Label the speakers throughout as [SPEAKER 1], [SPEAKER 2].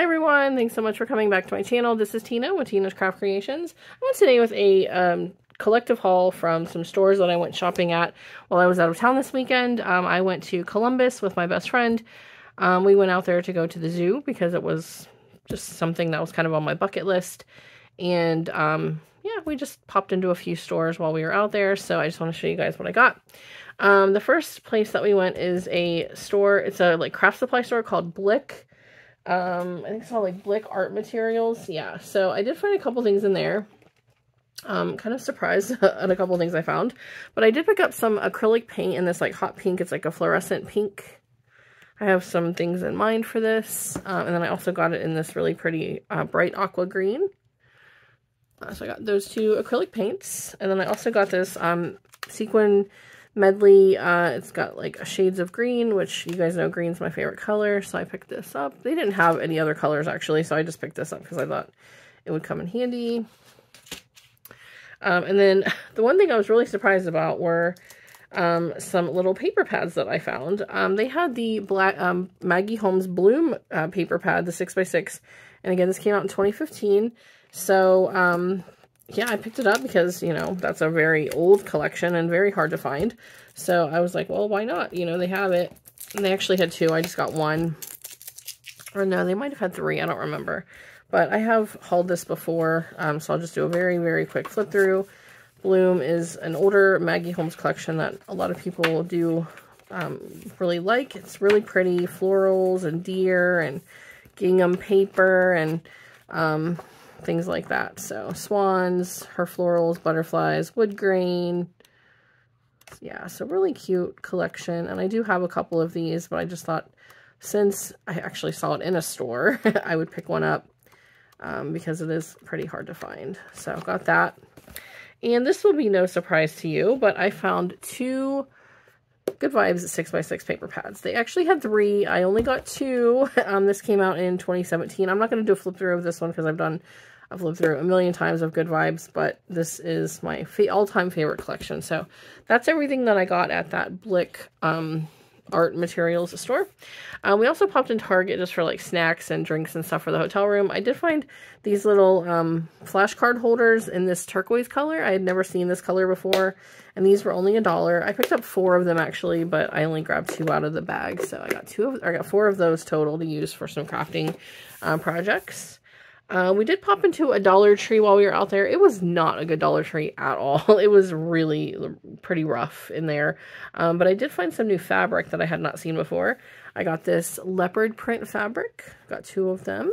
[SPEAKER 1] Hi everyone, thanks so much for coming back to my channel. This is Tina with Tina's Craft Creations. I'm today with a um, collective haul from some stores that I went shopping at while I was out of town this weekend. Um, I went to Columbus with my best friend. Um, we went out there to go to the zoo because it was just something that was kind of on my bucket list. And um, yeah, we just popped into a few stores while we were out there. So I just want to show you guys what I got. Um, the first place that we went is a store. It's a like craft supply store called Blick. Um, I think it's all like Blick art materials. Yeah, so I did find a couple things in there. Um, kind of surprised at a couple things I found. But I did pick up some acrylic paint in this like hot pink. It's like a fluorescent pink. I have some things in mind for this. Um, and then I also got it in this really pretty uh, bright aqua green. Uh, so I got those two acrylic paints. And then I also got this um, sequin medley. Uh, it's got like shades of green, which you guys know green's my favorite color, so I picked this up. They didn't have any other colors actually, so I just picked this up because I thought it would come in handy. Um, and then the one thing I was really surprised about were um, some little paper pads that I found. Um, they had the black um, Maggie Holmes Bloom uh, paper pad, the 6x6. And again, this came out in 2015. So, um, yeah, I picked it up because, you know, that's a very old collection and very hard to find. So I was like, well, why not? You know, they have it. And they actually had two. I just got one. Or no, they might have had three. I don't remember. But I have hauled this before, um, so I'll just do a very, very quick flip through. Bloom is an older Maggie Holmes collection that a lot of people do um, really like. It's really pretty florals and deer and gingham paper and um, things like that. So swans, her florals, butterflies, wood grain. Yeah, so really cute collection. And I do have a couple of these, but I just thought since I actually saw it in a store, I would pick one up um, because it is pretty hard to find. So got that. And this will be no surprise to you, but I found two Good Vibes 6x6 paper pads. They actually had three. I only got two. Um, this came out in 2017. I'm not going to do a flip through of this one because I've done I've lived through a million times of Good Vibes, but this is my all-time favorite collection. So that's everything that I got at that Blick um, art materials store. Um, we also popped in Target just for like snacks and drinks and stuff for the hotel room. I did find these little um, flashcard holders in this turquoise color. I had never seen this color before, and these were only a dollar. I picked up four of them actually, but I only grabbed two out of the bag, so I got two of, I got four of those total to use for some crafting uh, projects. Uh, we did pop into a Dollar Tree while we were out there. It was not a good Dollar Tree at all. It was really pretty rough in there. Um, but I did find some new fabric that I had not seen before. I got this leopard print fabric. Got two of them.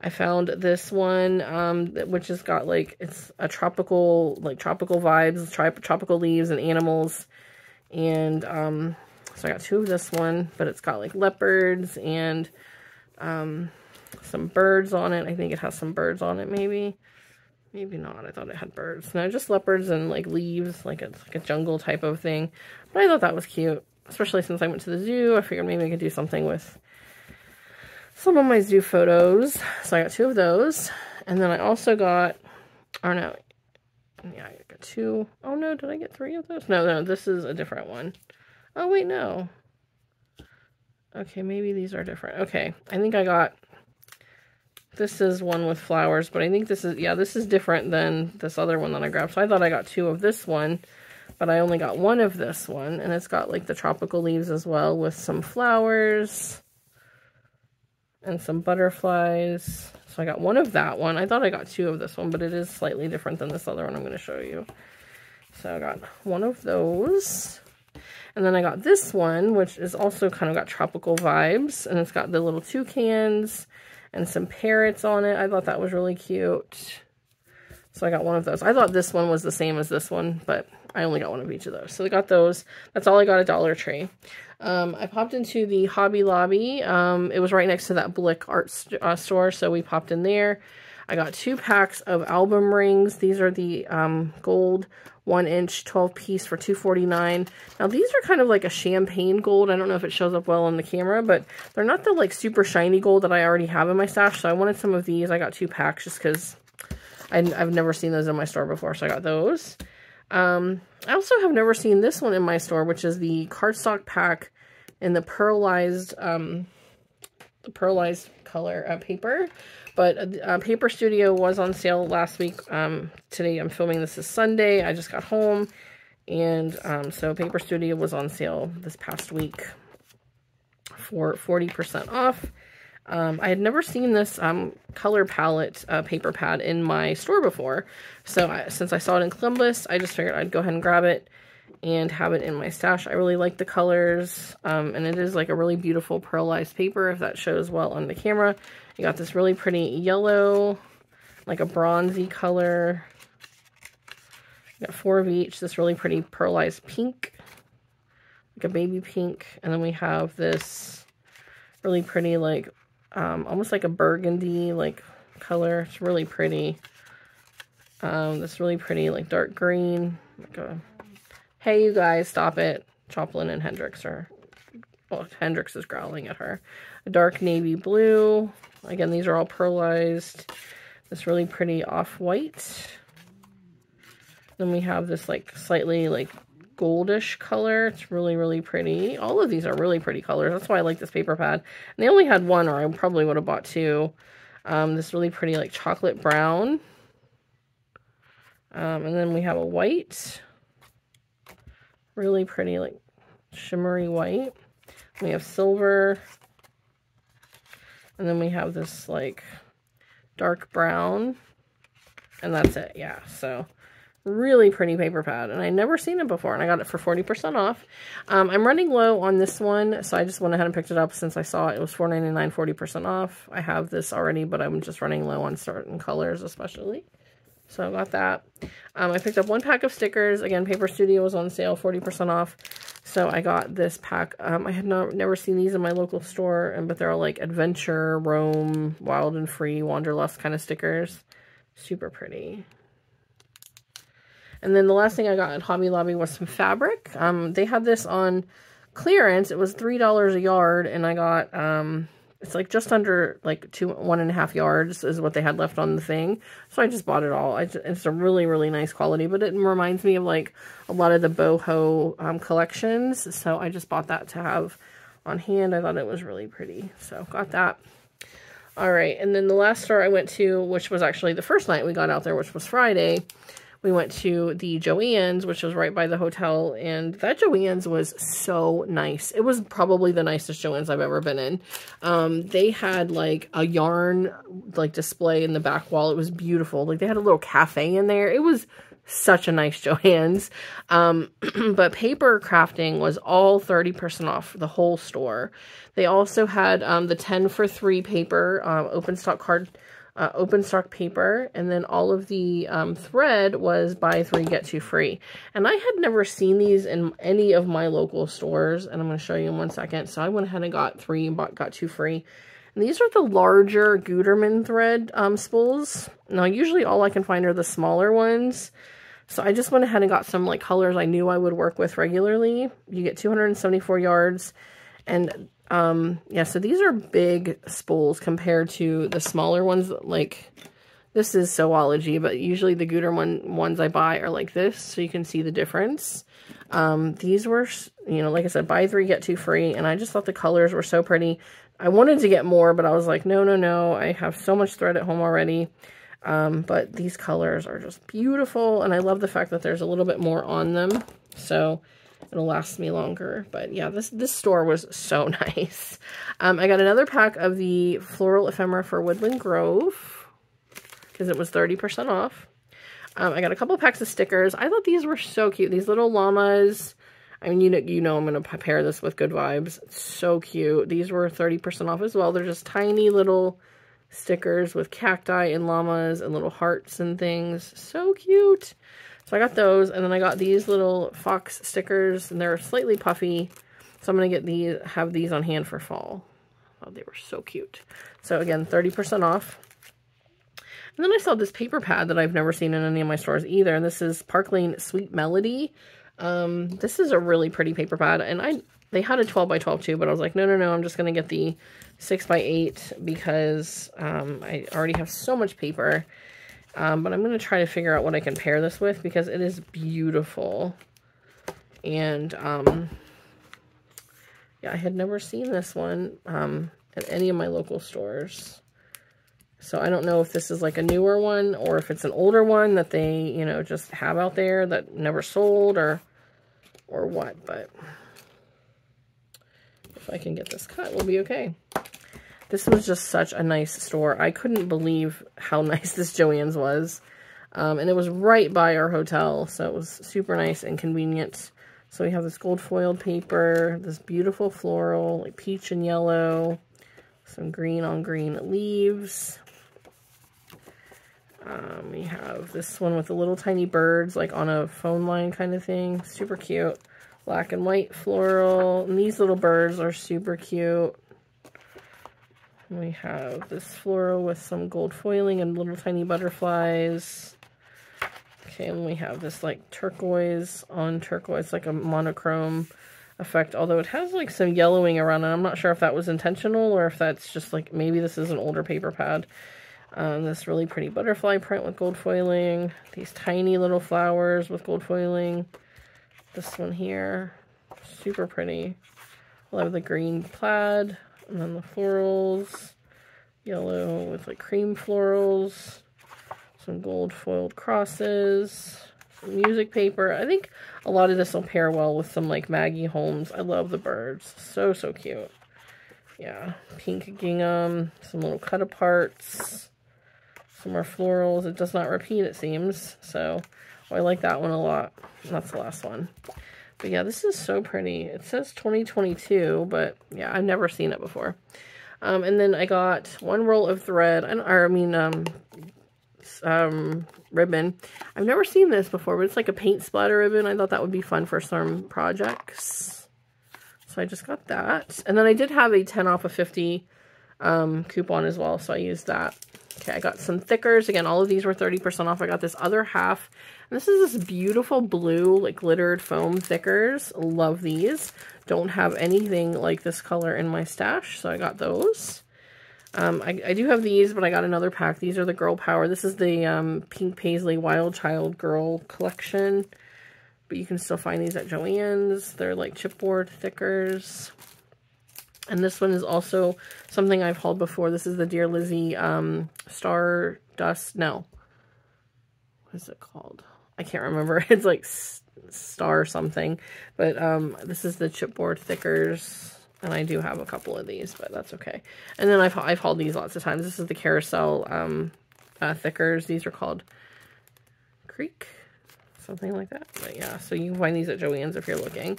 [SPEAKER 1] I found this one, um, which has got like, it's a tropical, like tropical vibes, tropical leaves and animals. And, um, so I got two of this one, but it's got like leopards and, um, some birds on it. I think it has some birds on it, maybe. Maybe not. I thought it had birds. No, just leopards and like leaves, like it's like a jungle type of thing. But I thought that was cute, especially since I went to the zoo. I figured maybe I could do something with some of my zoo photos. So I got two of those. And then I also got, or no, yeah, I got two. Oh no, did I get three of those? No, no, this is a different one. Oh wait, no. Okay, maybe these are different. Okay, I think I got this is one with flowers, but I think this is, yeah, this is different than this other one that I grabbed. So I thought I got two of this one, but I only got one of this one. And it's got like the tropical leaves as well with some flowers and some butterflies. So I got one of that one. I thought I got two of this one, but it is slightly different than this other one I'm going to show you. So I got one of those. And then I got this one, which is also kind of got tropical vibes. And it's got the little toucans and some parrots on it. I thought that was really cute. So I got one of those. I thought this one was the same as this one, but I only got one of each of those. So I got those. That's all I got at Dollar Tree. Um, I popped into the Hobby Lobby. Um, it was right next to that Blick art st uh, store, so we popped in there. I got two packs of album rings. These are the um, gold one inch 12 piece for 249 now these are kind of like a champagne gold. I don't know if it shows up well on the camera but they're not the like super shiny gold that i already have in my stash so i wanted some of these. I got two packs just because i've never seen those in my store before so i got those. Um, i also have never seen this one in my store which is the cardstock pack in the pearlized um the pearlized color uh, paper. But uh, uh, Paper Studio was on sale last week. Um, today I'm filming this is Sunday. I just got home. And um, so Paper Studio was on sale this past week for 40% off. Um, I had never seen this um, color palette uh, paper pad in my store before. So I, since I saw it in Columbus, I just figured I'd go ahead and grab it and have it in my stash. I really like the colors, um, and it is like a really beautiful pearlized paper, if that shows well on the camera. You got this really pretty yellow, like a bronzy color. You got four of each, this really pretty pearlized pink, like a baby pink, and then we have this really pretty, like, um, almost like a burgundy, like, color. It's really pretty. Um, this really pretty, like, dark green, like a Hey, you guys, stop it. Choplin and Hendrix are... Well, Hendrix is growling at her. A dark navy blue. Again, these are all pearlized. This really pretty off-white. Then we have this, like, slightly, like, goldish color. It's really, really pretty. All of these are really pretty colors. That's why I like this paper pad. And they only had one, or I probably would have bought two. Um, this really pretty, like, chocolate brown. Um, and then we have a white. Really pretty, like, shimmery white. We have silver. And then we have this, like, dark brown. And that's it, yeah. So, really pretty paper pad. And i never seen it before, and I got it for 40% off. Um, I'm running low on this one, so I just went ahead and picked it up since I saw it. It was $4.99, 40% off. I have this already, but I'm just running low on certain colors especially. So I got that. Um, I picked up one pack of stickers. Again, Paper Studio was on sale, 40% off. So I got this pack. Um, I had not, never seen these in my local store, and but they're all like adventure, roam, wild and free, wanderlust kind of stickers. Super pretty. And then the last thing I got at Hobby Lobby was some fabric. Um, they had this on clearance. It was $3 a yard, and I got um, it's like just under like two, one and a half yards is what they had left on the thing. So I just bought it all. It's a really, really nice quality, but it reminds me of like a lot of the boho um, collections. So I just bought that to have on hand. I thought it was really pretty. So got that. All right. And then the last store I went to, which was actually the first night we got out there, which was Friday, we went to the Joann's, which was right by the hotel, and that Joann's was so nice. It was probably the nicest Joann's I've ever been in. Um, they had like a yarn like display in the back wall. It was beautiful. Like they had a little cafe in there. It was such a nice Joann's. Um, but paper crafting was all 30% off the whole store. They also had um, the 10 for 3 paper, uh, open stock card uh, open stock paper, and then all of the um, thread was buy three, get two free. And I had never seen these in any of my local stores, and I'm going to show you in one second. So I went ahead and got three and bought, got two free. And these are the larger Gutermann thread um, spools. Now, usually all I can find are the smaller ones. So I just went ahead and got some like colors I knew I would work with regularly. You get 274 yards. And um, yeah, so these are big spools compared to the smaller ones. Like, this is Sewology, but usually the Guter one, ones I buy are like this, so you can see the difference. Um, these were, you know, like I said, buy three, get two free, and I just thought the colors were so pretty. I wanted to get more, but I was like, no, no, no, I have so much thread at home already. Um, but these colors are just beautiful, and I love the fact that there's a little bit more on them. So, It'll last me longer. But yeah, this, this store was so nice. Um, I got another pack of the Floral Ephemera for Woodland Grove because it was 30% off. Um, I got a couple packs of stickers. I thought these were so cute. These little llamas. I mean, you know, you know I'm going to pair this with Good Vibes. It's so cute. These were 30% off as well. They're just tiny little stickers with cacti and llamas and little hearts and things. So cute. So I got those, and then I got these little fox stickers, and they're slightly puffy. So I'm going to get these, have these on hand for fall. Oh, they were so cute. So again, 30% off. And then I saw this paper pad that I've never seen in any of my stores either. And this is Park Lane Sweet Melody. Um, this is a really pretty paper pad. And I they had a 12 by 12 too, but I was like, no, no, no, I'm just going to get the 6 by 8 because um, I already have so much paper. Um, but I'm going to try to figure out what I can pair this with because it is beautiful. And, um, yeah, I had never seen this one. Um, at any of my local stores. So I don't know if this is like a newer one or if it's an older one that they, you know, just have out there that never sold or or what, but if I can get this cut, we'll be okay. This was just such a nice store. I couldn't believe how nice this Joann's was. Um, and it was right by our hotel, so it was super nice and convenient. So we have this gold foiled paper, this beautiful floral, like peach and yellow, some green on green leaves. Um, we have this one with the little tiny birds, like on a phone line kind of thing. Super cute. Black and white floral. And these little birds are super cute. We have this floral with some gold foiling and little tiny butterflies. Okay, and we have this like turquoise on turquoise, like a monochrome effect, although it has like some yellowing around it. I'm not sure if that was intentional or if that's just like, maybe this is an older paper pad. Um, this really pretty butterfly print with gold foiling. These tiny little flowers with gold foiling. This one here, super pretty. Love the green plaid. And then the florals, yellow with like cream florals, some gold foiled crosses, music paper. I think a lot of this will pair well with some like Maggie Holmes. I love the birds. So, so cute. Yeah, pink gingham, some little cut aparts, some more florals. It does not repeat, it seems. So, oh, I like that one a lot. That's the last one. But yeah, this is so pretty. It says 2022, but yeah, I've never seen it before. Um, and then I got one roll of thread, or I mean, um, um, ribbon. I've never seen this before, but it's like a paint splatter ribbon. I thought that would be fun for some projects. So I just got that. And then I did have a 10 off of 50 um, coupon as well, so I used that. Okay, I got some thickers. Again, all of these were 30% off. I got this other half. This is this beautiful blue, like glittered foam thickers. Love these. Don't have anything like this color in my stash, so I got those. Um, I, I, do have these, but I got another pack. These are the Girl Power. This is the um, Pink Paislee Wild Child Girl collection. But you can still find these at Joann's. They're like chipboard thickers. And this one is also something I've hauled before. This is the Dear Lizzy um, Star Dust. No. What is it called? I can't remember. It's like star something. But um, this is the chipboard thickers. And I do have a couple of these, but that's okay. And then I've, I've hauled these lots of times. This is the carousel um, uh, thickers. These are called Creek. Something like that. But yeah, so you can find these at Joann's if you're looking.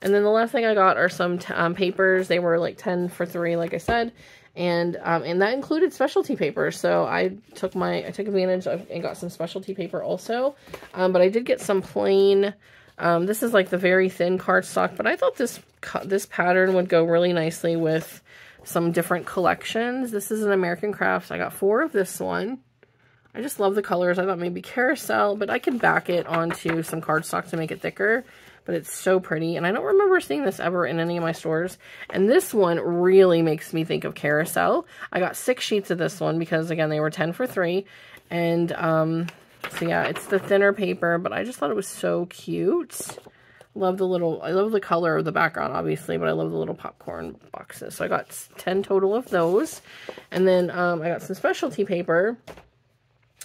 [SPEAKER 1] And then the last thing I got are some um, papers. They were like 10 for 3, like I said. And um, and that included specialty paper. So I took my I took advantage of and got some specialty paper also. Um, but I did get some plain. Um, this is like the very thin cardstock. But I thought this this pattern would go really nicely with some different collections. This is an American Crafts. I got four of this one. I just love the colors. I thought maybe carousel, but I can back it onto some cardstock to make it thicker but it's so pretty. And I don't remember seeing this ever in any of my stores. And this one really makes me think of Carousel. I got six sheets of this one because, again, they were 10 for 3. And, um, so yeah, it's the thinner paper, but I just thought it was so cute. Love the little, I love the color of the background, obviously, but I love the little popcorn boxes. So I got 10 total of those. And then um, I got some specialty paper.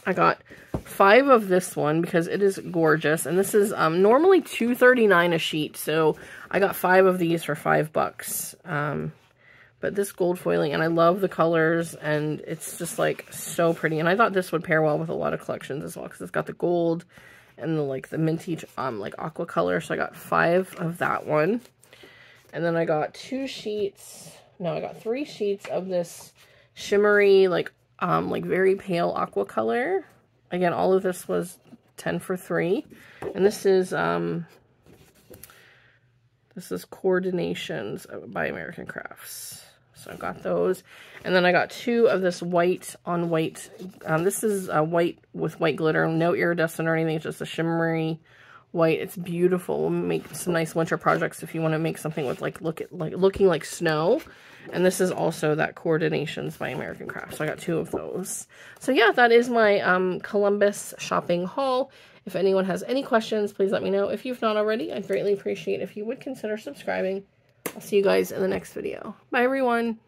[SPEAKER 1] I got five of this one because it is gorgeous. And this is um, normally two thirty nine a sheet. So I got five of these for five bucks. Um, but this gold foiling, and I love the colors, and it's just like so pretty. And I thought this would pair well with a lot of collections as well because it's got the gold and the like the minty um like aqua color. So I got five of that one. And then I got two sheets. No, I got three sheets of this shimmery like um, like very pale aqua color. Again, all of this was 10 for 3. And this is, um, this is Coordinations by American Crafts. So I got those. And then I got two of this white on white. Um, this is a white with white glitter. No iridescent or anything. It's just a shimmery white. It's beautiful. Make some nice winter projects if you want to make something with like look at like looking like snow. And this is also that Coordinations by American Crafts. So I got two of those. So yeah, that is my um, Columbus shopping haul. If anyone has any questions, please let me know. If you've not already, I'd greatly appreciate if you would consider subscribing. I'll see you guys in the next video. Bye, everyone.